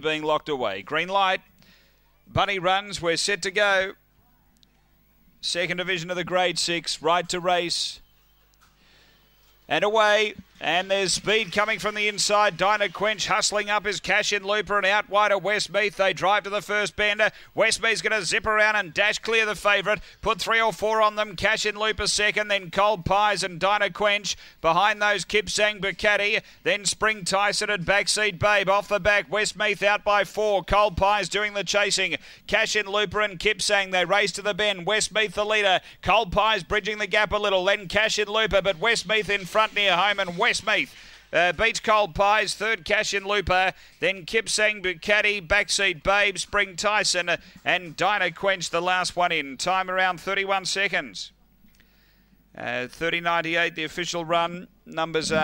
being locked away. Green light. Bunny runs. We're set to go. Second division of the grade six. Ride to race. And away. And there's speed coming from the inside. Dinah Quench hustling up his cash in Looper and out wide of Westmeath. They drive to the first bender. Westmeath's going to zip around and dash clear the favourite. Put three or four on them. Cash in Looper second. Then Cold Pies and Dinah Quench. Behind those Kipsang Bukati. Then Spring Tyson and Backseat Babe. Off the back. Westmeath out by four. Cold Pies doing the chasing. Cash in Looper and Kipsang. They race to the bend. Westmeath the leader. Cold Pies bridging the gap a little. Then Cash in Looper. But Westmeath in front near home and West Westmeath. Uh, beats Cold Pies, third Cash in Looper, then Kipsang Bukati, Backseat Babe, Spring Tyson, uh, and Dinah Quench, the last one in. Time around 31 seconds. Uh, 30.98, the official run. Numbers are.